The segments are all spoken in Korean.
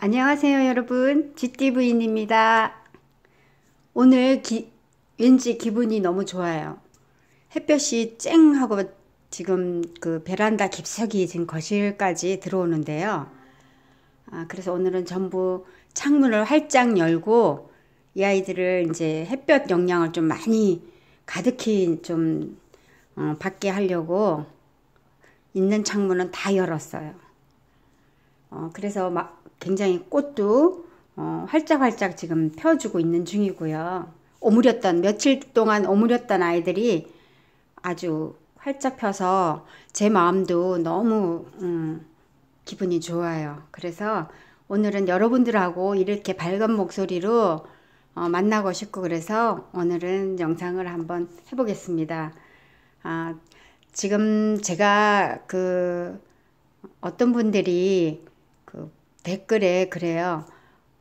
안녕하세요 여러분. GTV인입니다. 오늘 기, 왠지 기분이 너무 좋아요. 햇볕이 쨍 하고 지금 그 베란다 깊숙이 지금 거실까지 들어오는데요. 아, 그래서 오늘은 전부 창문을 활짝 열고 이 아이들을 이제 햇볕 영향을 좀 많이 가득히 좀 어, 받게 하려고 있는 창문은 다 열었어요 어, 그래서 막 굉장히 꽃도 어, 활짝활짝 지금 펴주고 있는 중이고요. 오므렸던 며칠 동안 오므렸던 아이들이 아주 활짝 펴서 제 마음도 너무 음, 기분이 좋아요. 그래서 오늘은 여러분들하고 이렇게 밝은 목소리로 어, 만나고 싶고 그래서 오늘은 영상을 한번 해보겠습니다. 아, 지금 제가 그 어떤 분들이 그 댓글에 그래요.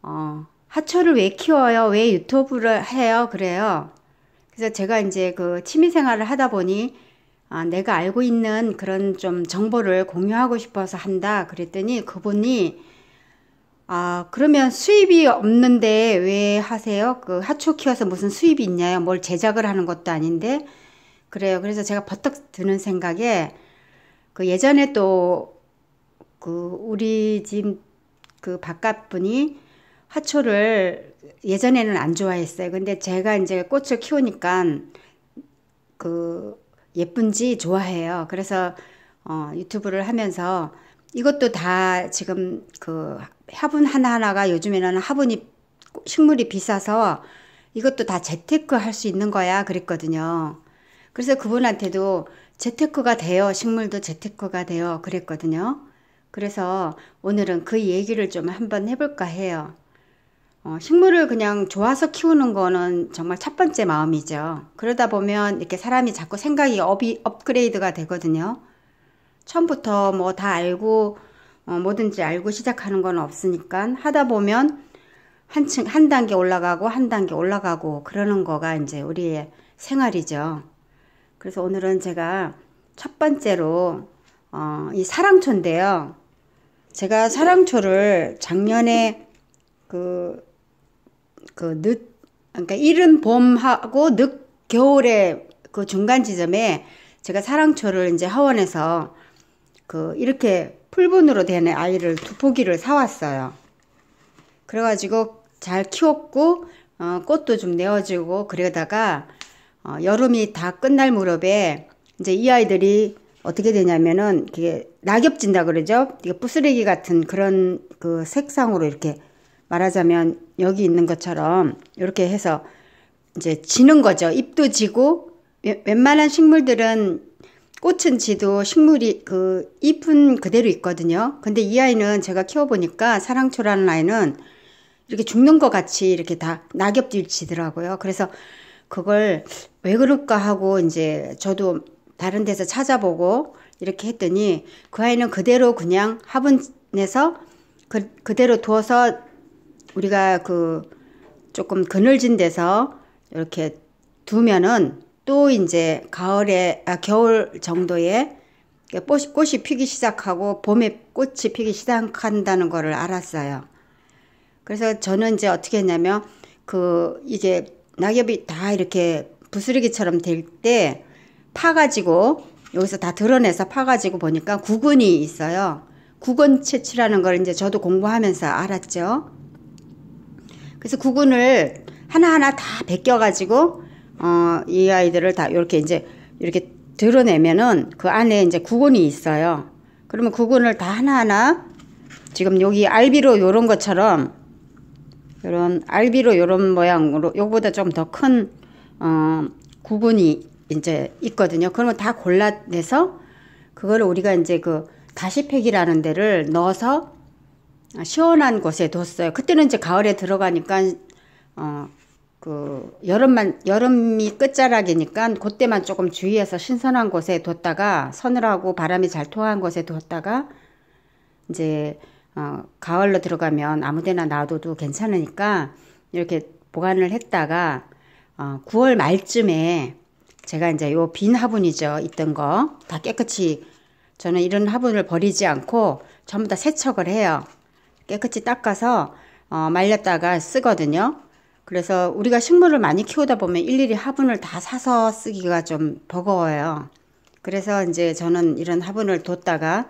어, 하초를 왜 키워요? 왜 유튜브를 해요? 그래요. 그래서 제가 이제 그 취미 생활을 하다 보니 아, 내가 알고 있는 그런 좀 정보를 공유하고 싶어서 한다. 그랬더니 그분이 아, 그러면 수입이 없는데 왜 하세요? 그 하초 키워서 무슨 수입이 있냐요? 뭘 제작을 하는 것도 아닌데. 그래요. 그래서 제가 버떡 드는 생각에 그 예전에 또 그 우리 집 그 바깥 분이 화초를 예전에는 안 좋아했어요. 근데 제가 이제 꽃을 키우니까 그 예쁜지 좋아해요. 그래서 어, 유튜브를 하면서 이것도 다 지금 그 화분 하나하나가 요즘에는 화분이 식물이 비싸서 이것도 다 재테크 할 수 있는 거야 그랬거든요. 그래서 그분한테도 재테크가 돼요. 식물도 재테크가 돼요. 그랬거든요. 그래서 오늘은 그 얘기를 좀 한번 해볼까 해요. 어, 식물을 그냥 좋아서 키우는 거는 정말 첫 번째 마음이죠. 그러다 보면 이렇게 사람이 자꾸 생각이 업이, 업그레이드가 되거든요. 처음부터 뭐 다 알고 어, 뭐든지 알고 시작하는 건 없으니까 하다 보면 한층 한 단계 올라가고 한 단계 올라가고 그러는 거가 이제 우리의 생활이죠. 그래서 오늘은 제가 첫 번째로 어, 이 사랑초인데요. 제가 사랑초를 작년에 그, 그 늦, 그러니까 이른 봄하고 늦 겨울에 그 중간 지점에 제가 사랑초를 이제 하원에서 그 이렇게 풀분으로 된 아이를 두 포기를 사왔어요. 그래가지고 잘 키웠고, 어, 꽃도 좀 내어주고, 그러다가, 어, 여름이 다 끝날 무렵에 이제 이 아이들이 어떻게 되냐면은 그게 낙엽진다 그러죠. 이게 부스레기 같은 그런 그 색상으로 이렇게 말하자면 여기 있는 것처럼 이렇게 해서 이제 지는 거죠. 잎도 지고 웬만한 식물들은 꽃은 지도 식물이 그 잎은 그대로 있거든요. 근데 이 아이는 제가 키워보니까 사랑초라는 아이는 이렇게 죽는 것 같이 이렇게 다 낙엽들 지더라고요. 그래서 그걸 왜 그럴까 하고 이제 저도 다른 데서 찾아보고 이렇게 했더니 그 아이는 그대로 그냥 화분에서 그, 그대로 두어서 우리가 그 조금 그늘진 데서 이렇게 두면은 또 이제 가을에 아 겨울 정도에 꽃이, 꽃이 피기 시작하고 봄에 꽃이 피기 시작한다는 거를 알았어요. 그래서 저는 이제 어떻게 했냐면 그 이제 낙엽이 다 이렇게 부스러기처럼 될 때 파가지고 여기서 다 드러내서 파가지고 보니까 구근이 있어요. 구근 채취라는 걸 이제 저도 공부하면서 알았죠. 그래서 구근을 하나하나 다 벗겨가지고 어, 이 아이들을 다 이렇게 이제 이렇게 드러내면은 그 안에 이제 구근이 있어요. 그러면 구근을 다 하나하나 지금 여기 알비로 요런 것처럼 요런 알비로 요런 모양으로 요거보다 좀 더 큰 어, 구근이 이제 있거든요. 그러면 다 골라내서 그거를 우리가 이제 그 다시팩이라는 데를 넣어서 시원한 곳에 뒀어요. 그때는 이제 가을에 들어가니까 어 그 여름만 여름이 끝자락이니까 그때만 조금 주의해서 신선한 곳에 뒀다가 서늘하고 바람이 잘 통한 곳에 뒀다가 이제 어 가을로 들어가면 아무데나 놔둬도 괜찮으니까 이렇게 보관을 했다가 어 9월 말쯤에 제가 이제 요 빈 화분이죠. 있던 거 다 깨끗이 저는 이런 화분을 버리지 않고 전부 다 세척을 해요. 깨끗이 닦아서 어, 말렸다가 쓰거든요. 그래서 우리가 식물을 많이 키우다 보면 일일이 화분을 다 사서 쓰기가 좀 버거워요. 그래서 이제 저는 이런 화분을 뒀다가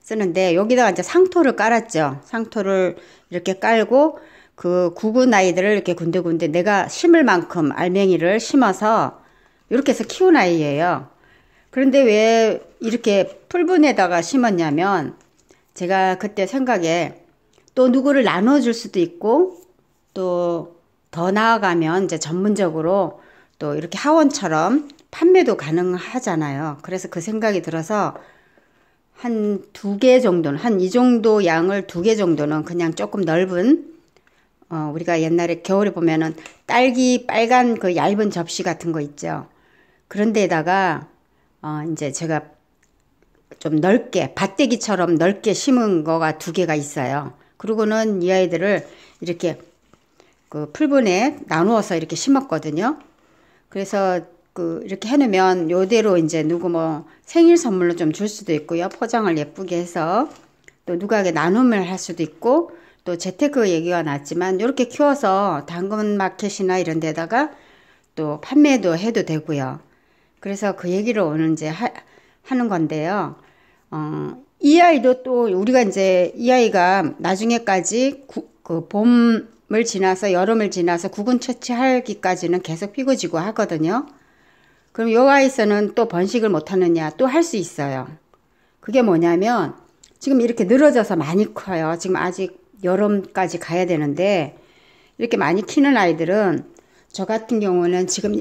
쓰는데 여기다가 이제 상토를 깔았죠. 상토를 이렇게 깔고 그 구근 아이들을 이렇게 군데군데 내가 심을 만큼 알맹이를 심어서 이렇게 해서 키운 아이예요. 그런데 왜 이렇게 풀분에다가 심었냐면 제가 그때 생각에 또 누구를 나눠줄 수도 있고 또 더 나아가면 이제 전문적으로 또 이렇게 하원처럼 판매도 가능하잖아요. 그래서 그 생각이 들어서 한 두 개 정도는 한 이 정도 양을 두 개 정도는 그냥 조금 넓은 어, 우리가 옛날에 겨울에 보면은 딸기 빨간 그 얇은 접시 같은 거 있죠. 그런 데다가 어, 이제 제가 좀 넓게 밭대기처럼 넓게 심은 거가 두 개가 있어요. 그리고는 이 아이들을 이렇게 그 풀분에 나누어서 이렇게 심었거든요. 그래서 그 이렇게 해놓으면 요대로 이제 누구 뭐 생일 선물로 좀 줄 수도 있고요. 포장을 예쁘게 해서 또 누구에게 나눔을 할 수도 있고 또 재테크 얘기가 났지만 이렇게 키워서 당근 마켓이나 이런 데다가 또 판매도 해도 되고요. 그래서 그 얘기를 오늘 이제 하, 하는 건데요. 어, 이 아이도 또 우리가 이제 이 아이가 나중에까지 구, 그 봄을 지나서 여름을 지나서 구근 채취하기까지는 계속 피고 지고 하거든요. 그럼 요 아이서는 또 번식을 못 하느냐 또 할 수 있어요. 그게 뭐냐면 지금 이렇게 늘어져서 많이 커요. 지금 아직 여름까지 가야 되는데 이렇게 많이 키는 아이들은 저 같은 경우는 지금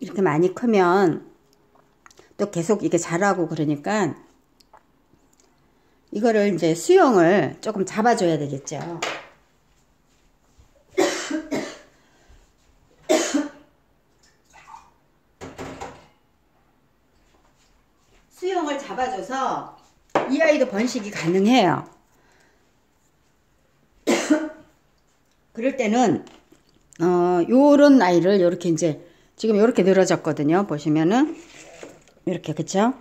이렇게 많이 크면 또 계속 이게 자라고 그러니까 이거를 이제 수영을 조금 잡아줘야 되겠죠. 수영을 잡아줘서 이 아이도 번식이 가능해요. 그럴 때는 어 요런 아이를 요렇게 이제 지금 이렇게 늘어졌거든요. 보시면은 이렇게 그쵸?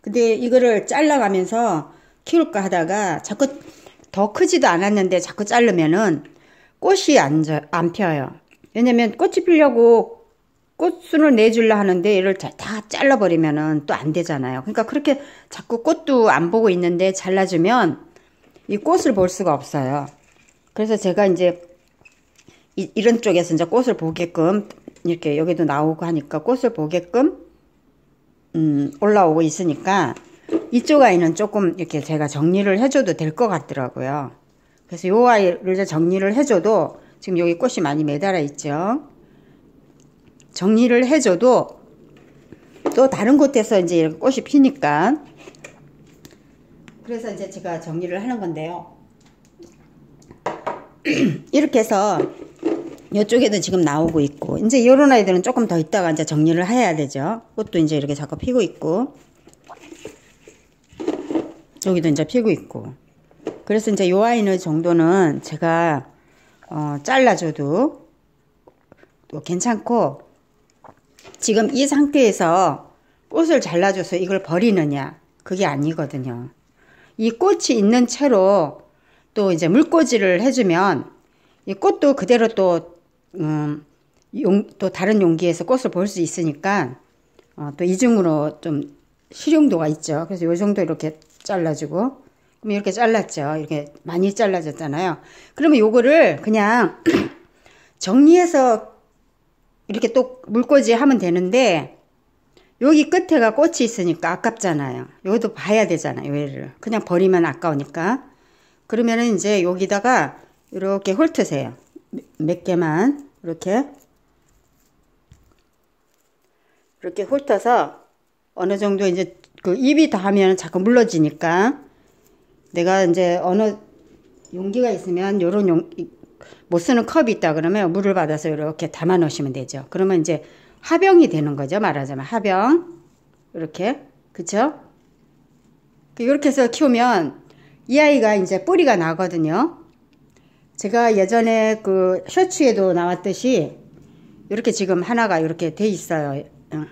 근데 이거를 잘라가면서 키울까 하다가 자꾸 더 크지도 않았는데 자꾸 자르면은 꽃이 안, 안 펴요. 왜냐면 꽃이 피려고 꽃순을 내줄라 하는데 이를 다 잘라버리면은 또 안 되잖아요. 그러니까 그렇게 자꾸 꽃도 안 보고 있는데 잘라주면 이 꽃을 볼 수가 없어요. 그래서 제가 이제 이, 이런 쪽에서 이제 꽃을 보게끔 이렇게 여기도 나오고 하니까 꽃을 보게끔 음, 올라오고 있으니까 이쪽 아이는 조금 이렇게 제가 정리를 해줘도 될 것 같더라고요. 그래서 요 아이를 정리를 해줘도 지금 여기 꽃이 많이 매달아 있죠. 정리를 해줘도 또 다른 곳에서 이제 꽃이 피니까 그래서 이제 제가 정리를 하는 건데요. 이렇게 해서 이쪽에도 지금 나오고 있고 이제 이런 아이들은 조금 더 있다가 이제 정리를 해야 되죠. 꽃도 이제 이렇게 자꾸 피고 있고 여기도 이제 피고 있고 그래서 이제 요 아이는 정도는 제가 어, 잘라줘도 또 괜찮고 지금 이 상태에서 꽃을 잘라줘서 이걸 버리느냐 그게 아니거든요. 이 꽃이 있는 채로 또 이제 물꽂이를 해주면 이 꽃도 그대로 또 음, 용, 또 다른 용기에서 꽃을 볼 수 있으니까 어, 또 이중으로 좀 실용도가 있죠. 그래서 요 정도 이렇게 잘라주고 그럼 이렇게 잘랐죠. 이렇게 많이 잘라졌잖아요. 그러면 요거를 그냥 정리해서 이렇게 또 물꽂이 하면 되는데 여기 끝에가 꽃이 있으니까 아깝잖아요. 여기도 봐야 되잖아요. 얘를 그냥 버리면 아까우니까 그러면은 이제 여기다가 이렇게 훑으세요. 몇 개만 이렇게 이렇게 훑어서 어느 정도 이제 그 입이 닿으면 자꾸 물러지니까 내가 이제 어느 용기가 있으면 요런 용, 못 쓰는 컵이 있다 그러면 물을 받아서 이렇게 담아 놓으시면 되죠. 그러면 이제 화병이 되는 거죠. 말하자면 화병. 이렇게. 그쵸? 이렇게 해서 키우면 이 아이가 이제 뿌리가 나거든요. 제가 예전에 그 셔츠에도 나왔듯이 이렇게 지금 하나가 이렇게 돼 있어요. 어.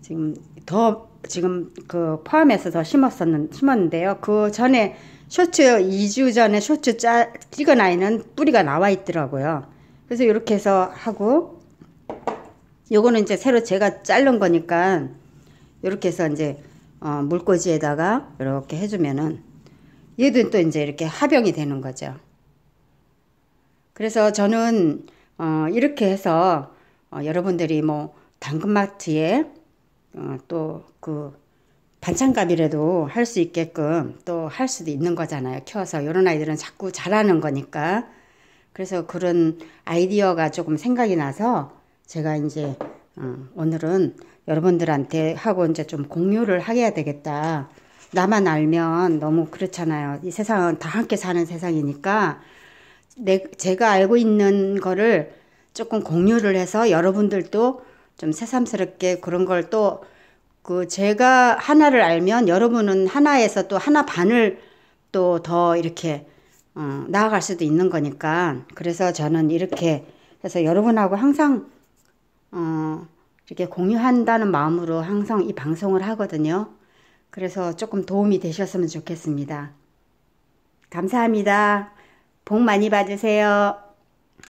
지금 더 지금 그 포함해서 더 심었었는 심었는데요. 그 전에 쇼츠 2주 전에 쇼츠 짜, 찍어놔있는 뿌리가 나와 있더라고요. 그래서 이렇게 해서 하고 요거는 이제 새로 제가 자른 거니까 이렇게 해서 이제 어, 물꽂이에다가 이렇게 해주면은 얘도 또 이제 이렇게 합병이 되는 거죠. 그래서 저는 어, 이렇게 해서 어, 여러분들이 뭐 당근마트에 어, 또그 반찬값이라도 할 수 있게끔 또 할 수도 있는 거잖아요. 키워서 이런 아이들은 자꾸 잘하는 거니까. 그래서 그런 아이디어가 조금 생각이 나서 제가 이제 어, 오늘은 여러분들한테 하고 이제 좀 공유를 해야 되겠다. 나만 알면 너무 그렇잖아요. 이 세상은 다 함께 사는 세상이니까 내, 제가 알고 있는 거를 조금 공유를 해서 여러분들도 좀 새삼스럽게 그런 걸 또 그 제가 하나를 알면 여러분은 하나에서 또 하나 반을 또 더 이렇게 어, 나아갈 수도 있는 거니까 그래서 저는 이렇게 해서 여러분하고 항상 어, 이렇게 공유한다는 마음으로 항상 이 방송을 하거든요. 그래서 조금 도움이 되셨으면 좋겠습니다. 감사합니다. 복 많이 받으세요.